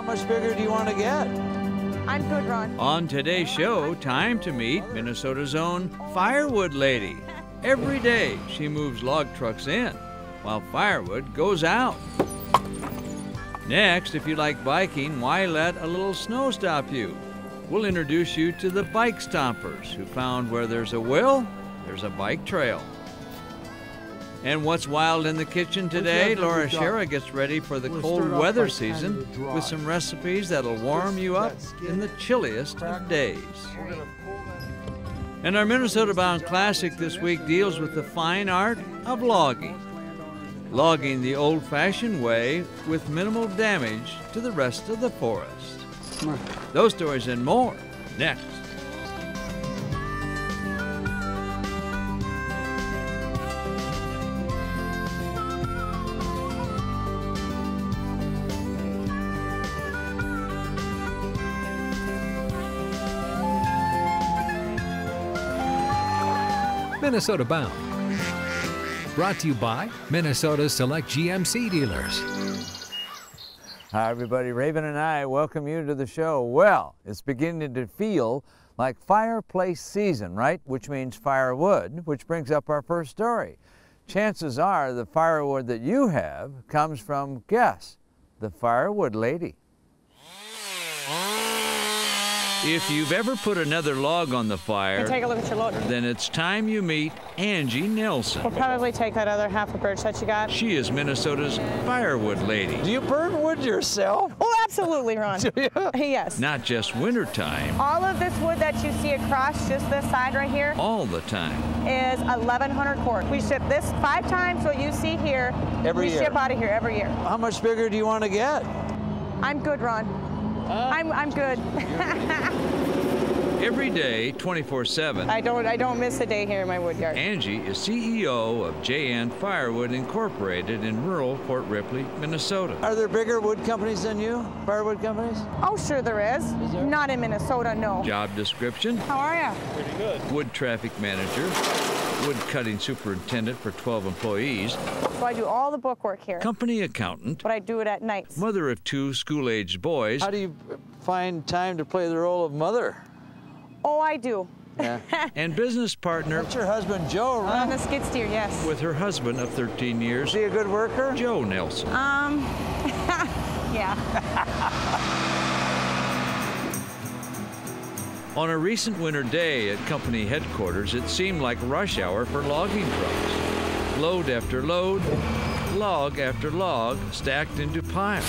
How much bigger do you want to get? I'm good, Ron. On today's show, time to meet Minnesota's own Firewood Lady. Every day she moves log trucks in, while firewood goes out. Next, if you like biking, why let a little snow stop you? We'll introduce you to the bike stompers who found where there's a will, there's a bike trail. And what's wild in the kitchen today? Laura Schara gets ready for the cold weather season with some recipes that'll warm you up in the chilliest of days. And our Minnesota Bound Classic this week deals with the fine art of logging. Logging the old fashioned way with minimal damage to the rest of the forest. Those stories and more next. Minnesota Bound. Brought to you by Minnesota's Select GMC dealers. Hi, everybody. Raven and I welcome you to the show. Well, it's beginning to feel like fireplace season, right? Which means firewood, which brings up our first story. Chances are the firewood that you have comes from, guess, the firewood lady. If you've ever put another log on the fire, Take a look at your load. then it's time you meet Angie Nelson. We'll probably take that other half a birch that you got. She is Minnesota's firewood lady. Do you burn wood yourself? Oh, absolutely, Ron. yes. Not just wintertime, All of this wood that you see across just this side right here all the time. is 1,100 cord. We ship this five times what you see here. Every we year. ship out of here every year. How much bigger do you want to get? I'm good, Ron. Oh. I'm, I'm good. Every day, 24 7. I don't I don't miss a day here in my wood yard. Angie is CEO of JN Firewood Incorporated in rural Fort Ripley, Minnesota. Are there bigger wood companies than you? Firewood companies? Oh, sure there is. there? Not in Minnesota, no. Job description How are you? Pretty good. Wood Traffic Manager, Wood Cutting Superintendent for 12 employees, So I do all the bookwork here, Company Accountant, but I do it at nights. Mother of two school aged boys, How do you find time to play the role of mother? Oh, I do. Yeah. and business partner That's your husband, Joe, On the skid steer, yes. with her husband of 13 years, Is he a good worker? Joe Nelson. Um, yeah. On a recent winter day at company headquarters, it seemed like rush hour for logging trucks. Load after load, log after log stacked into piles.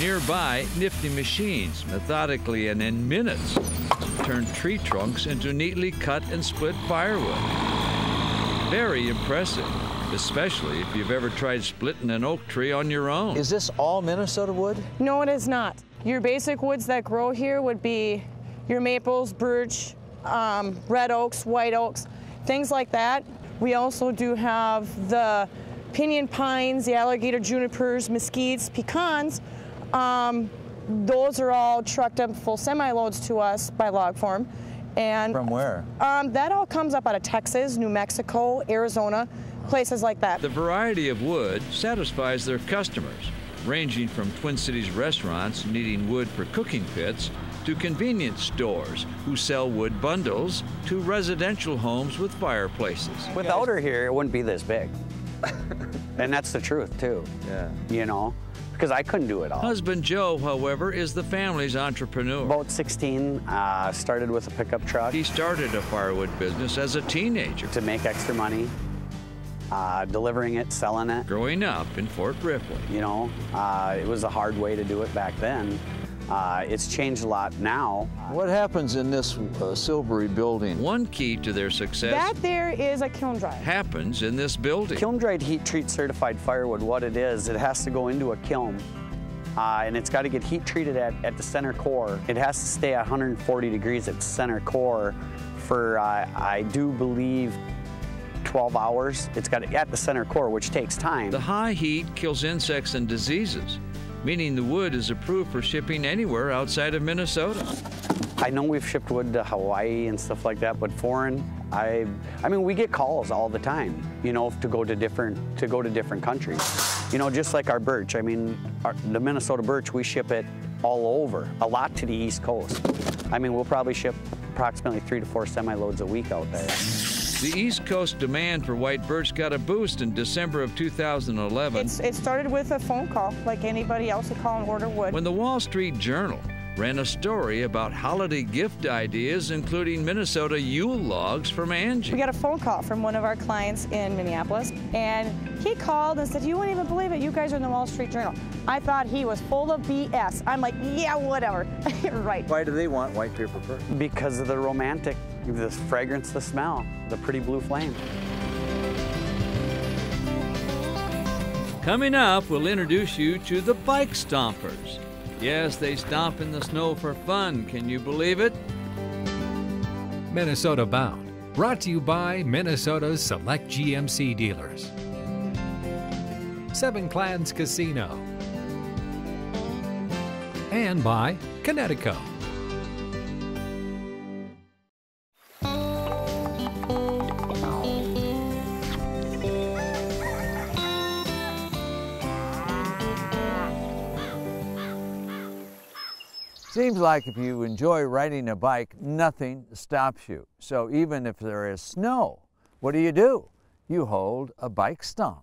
Nearby, nifty machines, methodically and in minutes, turn tree trunks into neatly cut and split firewood. Very impressive, especially if you've ever tried splitting an oak tree on your own. Is this all Minnesota wood? No, it is not. Your basic woods that grow here would be your maples, birch, um, red oaks, white oaks, things like that. We also do have the pinyon pines, the alligator junipers, mesquites, pecans. Um, those are all trucked up full semi-loads to us by log form. And From where? um, that all comes up out of Texas, New Mexico, Arizona, places like that. The variety of wood satisfies their customers, ranging from Twin Cities restaurants needing wood for cooking pits to convenience stores who sell wood bundles to residential homes with fireplaces. Without her here, it wouldn't be this big. and that's the truth, too. Yeah. You know, because I couldn't do it all. Husband Joe, however, is the family's entrepreneur. About 16, uh, started with a pickup truck He started a firewood business as a teenager, to make extra money, uh, delivering it, selling it. growing up in Fort Ripley. You know, uh, it was a hard way to do it back then. Uh, it's changed a lot now. What happens in this uh, silvery building? One key to their success That there is a kiln dry. happens in this building. Kiln dried heat treat certified firewood, what it is, it has to go into a kiln. Uh, and it's got to get heat treated at, at the center core. It has to stay at 140 degrees at center core for, uh, I do believe, 12 hours. It's got to, at the center core, which takes time. The high heat kills insects and diseases, meaning the wood is approved for shipping anywhere outside of Minnesota. I know we've shipped wood to Hawaii and stuff like that, but foreign, I, I mean, we get calls all the time, you know, to go to different, to go to different countries. You know, just like our birch. I mean, our, the Minnesota birch, we ship it all over, a lot to the East Coast. I mean, we'll probably ship approximately three to four semi-loads a week out there. The East Coast demand for white birch got a boost in December of 2011 It's, it started with a phone call, like anybody else would call and order wood. when the Wall Street Journal ran a story about holiday gift ideas, including Minnesota Yule logs from Angie. We got a phone call from one of our clients in Minneapolis, and he called and said, You wouldn't even believe it. You guys are in the Wall Street Journal. I thought he was full of BS. I'm like, Yeah, whatever. right. Why do they want white paper birch? Because of the romantic, the fragrance, the smell, the pretty blue flame. Coming up, we'll introduce you to the bike stompers. Yes, they stomp in the snow for fun. Can you believe it? Minnesota Bound, brought to you by Minnesota's select GMC dealers. Seven Clans Casino. And by Connecticut. Seems like if you enjoy riding a bike, nothing stops you. So even if there is snow, what do you do? You hold a bike stomp.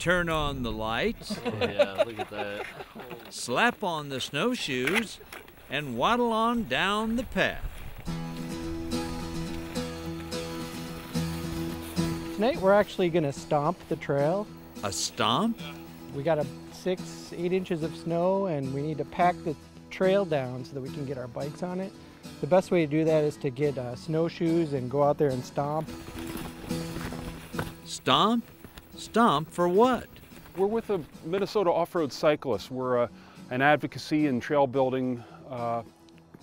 Turn on the lights, oh, yeah, look at that. slap on the snowshoes, and waddle on down the path. Tonight we're actually gonna stomp the trail. A stomp? We got a six, eight inches of snow and we need to pack the trail down so that we can get our bikes on it. The best way to do that is to get uh, snowshoes and go out there and stomp. Stomp? Stomp for what? We're with the Minnesota Off-Road Cyclists. We're a, an advocacy and trail building uh,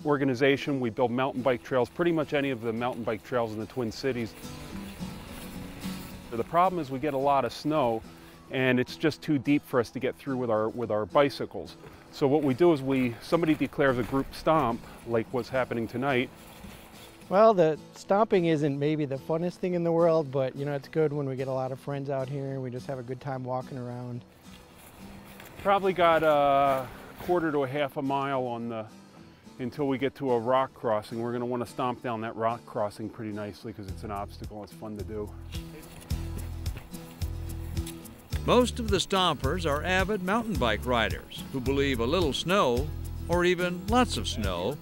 organization. We build mountain bike trails, pretty much any of the mountain bike trails in the Twin Cities. The problem is we get a lot of snow and it's just too deep for us to get through with our, with our bicycles. So what we do is we, somebody declares a group stomp, like what's happening tonight, Well, the stomping isn't maybe the funnest thing in the world, but you know, it's good when we get a lot of friends out here and we just have a good time walking around. Probably got a quarter to a half a mile on the until we get to a rock crossing. We're going to want to stomp down that rock crossing pretty nicely because it's an obstacle. It's fun to do. Most of the stompers are avid mountain bike riders who believe a little snow, or even lots of snow,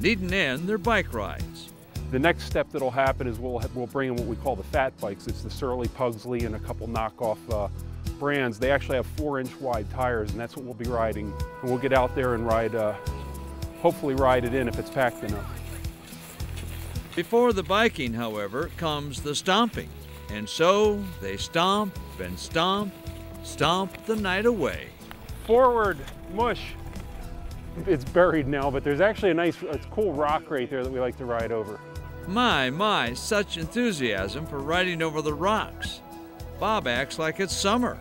needn't end their bike rides. The next step that'll happen is we'll we'll bring in what we call the fat bikes. It's the Surly, Pugsley, and a couple knockoff uh, brands. They actually have four-inch wide tires, and that's what we'll be riding. And we'll get out there and ride, uh, hopefully ride it in if it's packed enough. Before the biking, however, comes the stomping. And so they stomp and stomp, stomp the night away. Forward, mush. It's buried now, but there's actually a nice, a cool rock right there that we like to ride over. My, my, such enthusiasm for riding over the rocks. Bob acts like it's summer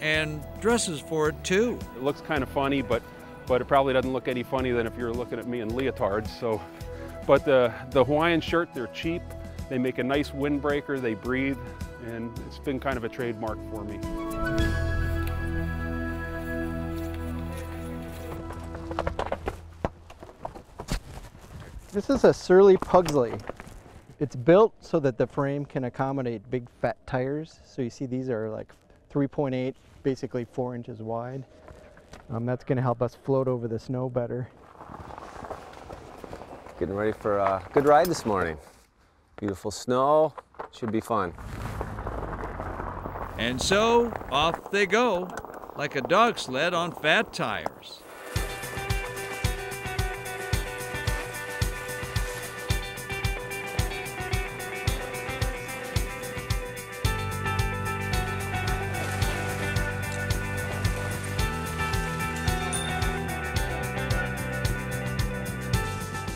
and dresses for it too. It looks kind of funny, but but it probably doesn't look any funny than if you're looking at me in leotards. So, but the the Hawaiian shirt, they're cheap. They make a nice windbreaker. They breathe, and it's been kind of a trademark for me. This is a Surly Pugsley. It's built so that the frame can accommodate big fat tires. So you see these are like 3.8, basically four inches wide. Um, that's gonna help us float over the snow better. Getting ready for a good ride this morning. Beautiful snow. Should be fun. And so off they go, like a dog sled on fat tires.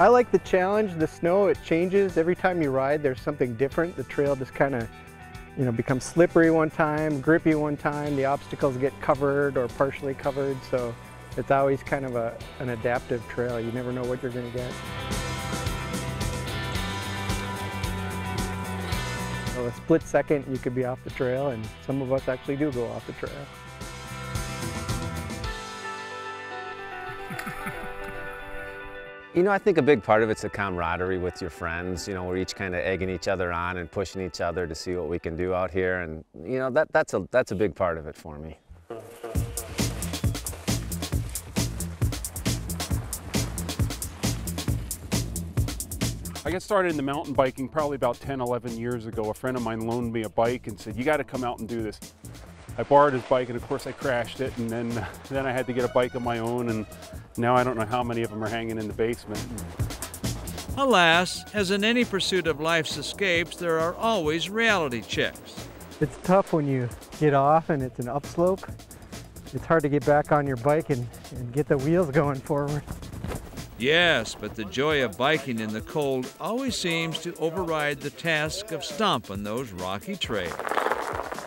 I like the challenge. The snow, it changes every time you ride. There's something different. The trail just kind of, you know, becomes slippery one time, grippy one time. The obstacles get covered or partially covered. So it's always kind of a, an adaptive trail. You never know what you're going to get. So a split second, you could be off the trail, and some of us actually do go off the trail. You know, I think a big part of it's the camaraderie with your friends. You know, we're each kind of egging each other on and pushing each other to see what we can do out here, and you know that that's a that's a big part of it for me. I got started in the mountain biking probably about 10, 11 years ago. A friend of mine loaned me a bike and said, you got to come out and do this. I borrowed his bike and of course I crashed it and then, then I had to get a bike of my own and now I don't know how many of them are hanging in the basement. Alas, as in any pursuit of life's escapes, there are always reality checks. It's tough when you get off and it's an upslope. It's hard to get back on your bike and, and get the wheels going forward. Yes, but the joy of biking in the cold always seems to override the task of stomping those rocky trails.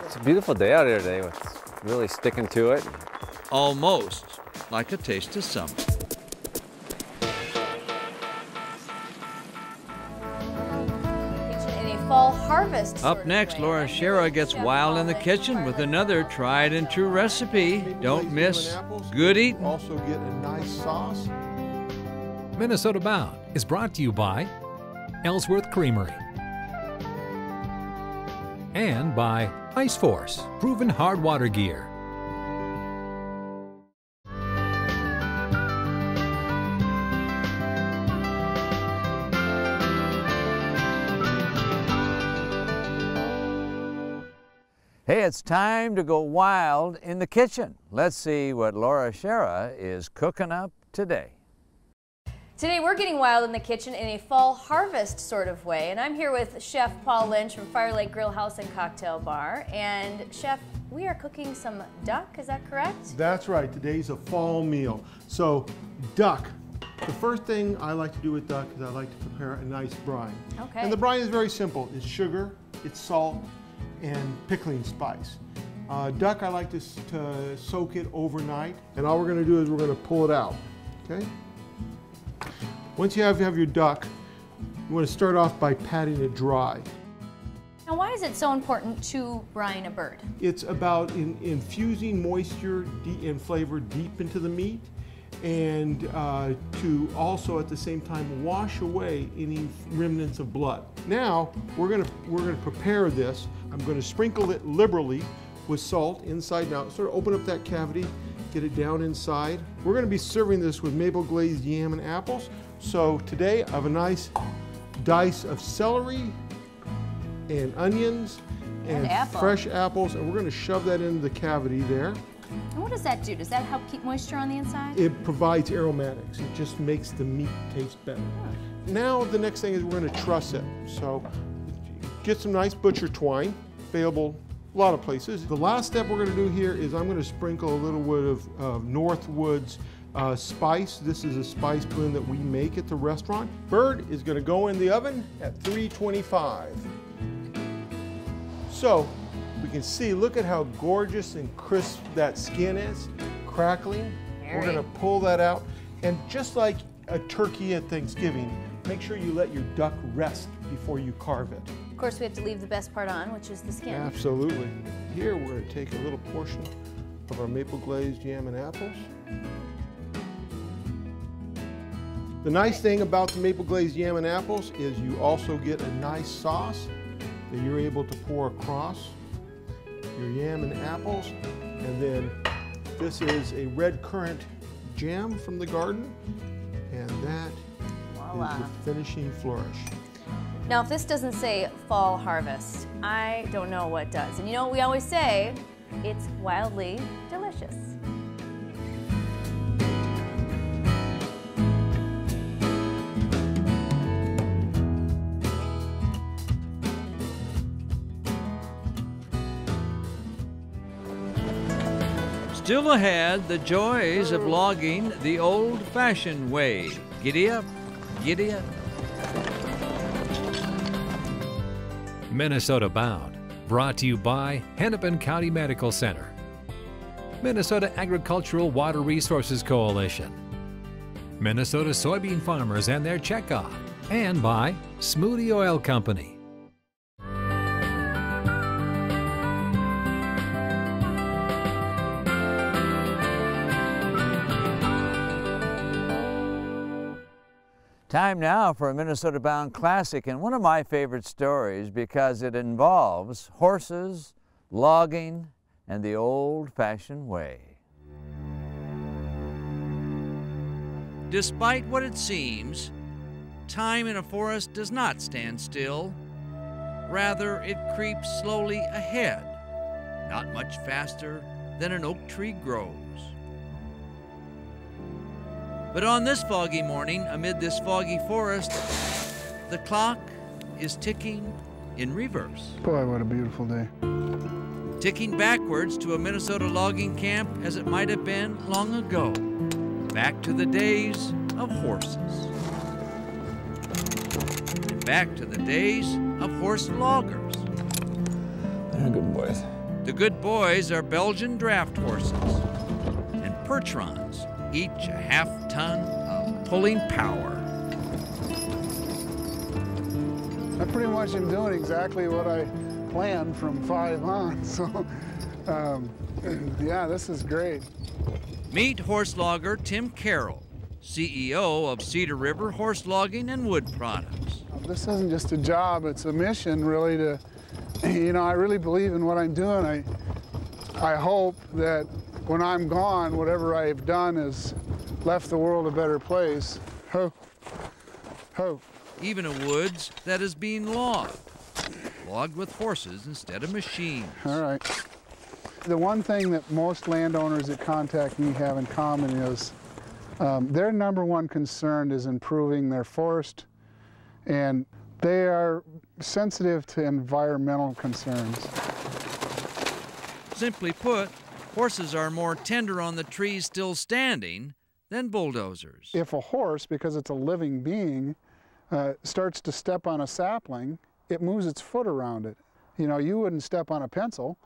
It's a beautiful day out here today with really sticking to it. Almost like a taste of summer. fall harvest. Up next. Laura I'm Schara gets wild in the kitchen with another tried and true recipe. Don't miss good eating. Also get a nice sauce. Minnesota Bound is brought to you by Ellsworth Creamery and by Ice Force, proven hard water gear. Hey, it's time to go wild in the kitchen. Let's see what Laura Schara is cooking up today. Today we're getting wild in the kitchen in a fall harvest sort of way, and I'm here with Chef Paul Lynch from Fire Lake Grill House and Cocktail Bar. And Chef, we are cooking some duck. Is that correct? That's right, today's a fall meal. So, duck. The first thing I like to do with duck is I like to prepare a nice brine. Okay. And the brine is very simple. It's sugar, it's salt, and pickling spice. Uh, duck, I like to, to soak it overnight. And all we're gonna do is we're gonna pull it out, okay? Once you have, have your duck, you wanna start off by patting it dry. Now, why is it so important to brine a bird? It's about in, infusing moisture and flavor deep into the meat and uh, to also at the same time wash away any remnants of blood. Now we're gonna, we're gonna prepare this. I'm gonna sprinkle it liberally with salt inside and out. Sort of open up that cavity, get it down inside. We're gonna be serving this with maple glazed yam and apples. So today I have a nice dice of celery and onions And and, apple. fresh apples, and we're going to shove that into the cavity there. And what does that do? Does that help keep moisture on the inside? It provides aromatics. It just makes the meat taste better. Now the next thing is we're going to truss it. So get some nice butcher twine, available a lot of places. The last step we're going to do here is I'm going to sprinkle a little bit of uh, Northwoods uh, spice. This is a spice blend that we make at the restaurant. Bird is going to go in the oven at 325. So we can see, look at how gorgeous and crisp that skin is, crackling. We're gonna pull that out. And just like a turkey at Thanksgiving, make sure you let your duck rest before you carve it. Of course, we have to leave the best part on, which is the skin. Absolutely. Here, we're gonna take a little portion of our maple glazed yam and apples. The nice thing about the maple glazed yam and apples is you also get a nice sauce that you're able to pour across your yam and apples. And then this is a red currant jam from the garden. And that is Voila. the finishing flourish. Now, if this doesn't say fall harvest, I don't know what does. And you know what we always say? It's wildly delicious. Still ahead, the joys of logging the old fashioned way. Giddy up, giddy up. Minnesota Bound, brought to you by Hennepin County Medical Center, Minnesota Agricultural Water Resources Coalition, Minnesota soybean farmers and their checkoff, and by Smude Oil Company. Time now for a Minnesota Bound Classic and one of my favorite stories because it involves horses, logging, and the old-fashioned way. Despite what it seems, time in a forest does not stand still. Rather, it creeps slowly ahead, not much faster than an oak tree grows. But on this foggy morning, amid this foggy forest, the clock is ticking in reverse. Boy, what a beautiful day. Ticking backwards to a Minnesota logging camp as it might have been long ago. Back to the days of horses. And back to the days of horse loggers. They're good boys. The good boys are Belgian draft horses and Percherons, each a half ton of pulling power. I pretty much am doing exactly what I planned from five on, so um, yeah, this is great. Meet horse logger Tim Carroll, CEO of Cedar River Horse Logging and Wood Products. This isn't just a job, it's a mission really to, you know, I really believe in what I'm doing. I, I hope that when I'm gone, whatever I've done has left the world a better place. Ho, ho. Even a woods that is being logged, logged with horses instead of machines. All right. The one thing that most landowners that contact me have in common is um, their number one concern is improving their forest and they are sensitive to environmental concerns. Simply put, horses are more tender on the trees still standing than bulldozers. If a horse, because it's a living being, uh, starts to step on a sapling, it moves its foot around it. You know, you wouldn't step on a pencil.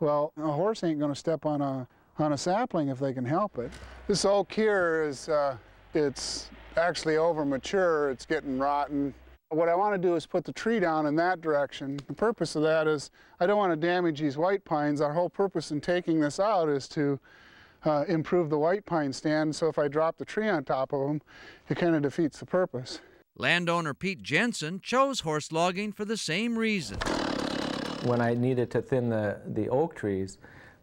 Well, a horse ain't going to step on a on a sapling if they can help it. This oak here is uh, it's actually over mature. It's getting rotten. What I want to do is put the tree down in that direction. The purpose of that is I don't want to damage these white pines. Our whole purpose in taking this out is to uh, improve the white pine stand. So if I drop the tree on top of them, it kind of defeats the purpose. Landowner Pete Jensen chose horse logging for the same reason. When I needed to thin the, the oak trees,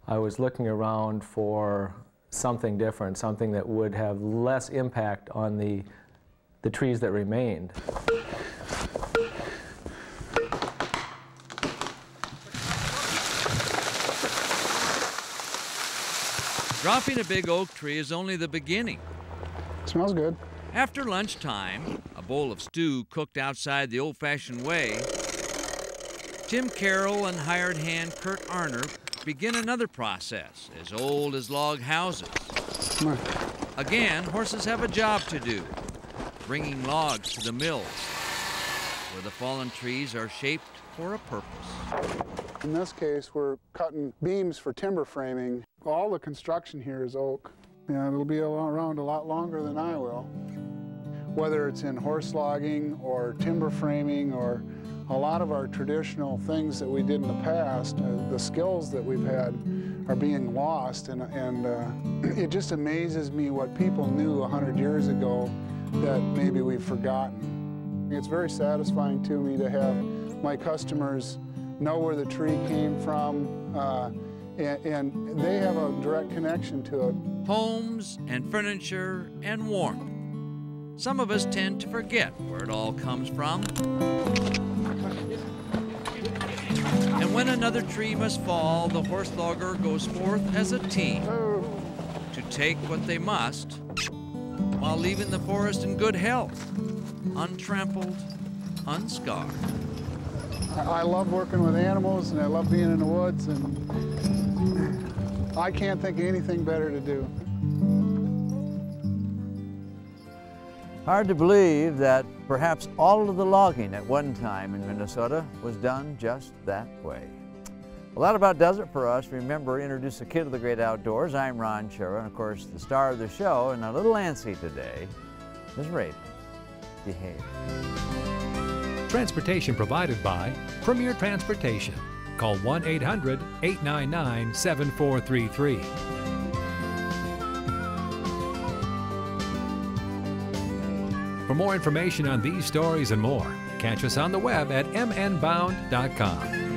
I was looking around for something different, something that would have less impact on the, the trees that remained. Dropping a big oak tree is only the beginning. Smells good. After lunchtime, a bowl of stew cooked outside the old-fashioned way, Tim Carroll and hired hand Kurt Arner begin another process as old as log houses. Again, horses have a job to do, bringing logs to the mills, where the fallen trees are shaped for a purpose. In this case, we're cutting beams for timber framing. All the construction here is oak. Yeah, it'll be around a lot longer than I will. Whether it's in horse logging or timber framing or a lot of our traditional things that we did in the past, uh, the skills that we've had are being lost and, and uh, it just amazes me what people knew 100 years ago that maybe we've forgotten. It's very satisfying to me to have my customers know where the tree came from uh, and, and they have a direct connection to it. Homes and furniture and warmth. Some of us tend to forget where it all comes from. And when another tree must fall, the horse logger goes forth as a team to take what they must while leaving the forest in good health, untrampled, unscarred. I love working with animals and I love being in the woods and I can't think of anything better to do. Hard to believe that perhaps all of the logging at one time in Minnesota was done just that way. Well, that about does it for us. Remember, introduce a kid to the great outdoors. I'm Ron Schara, and of course, the star of the show, and a little antsy today, is Raven. Behave. Transportation provided by Premier Transportation. Call 1 800 899 7433. For more information on these stories and more, catch us on the web at mnbound.com.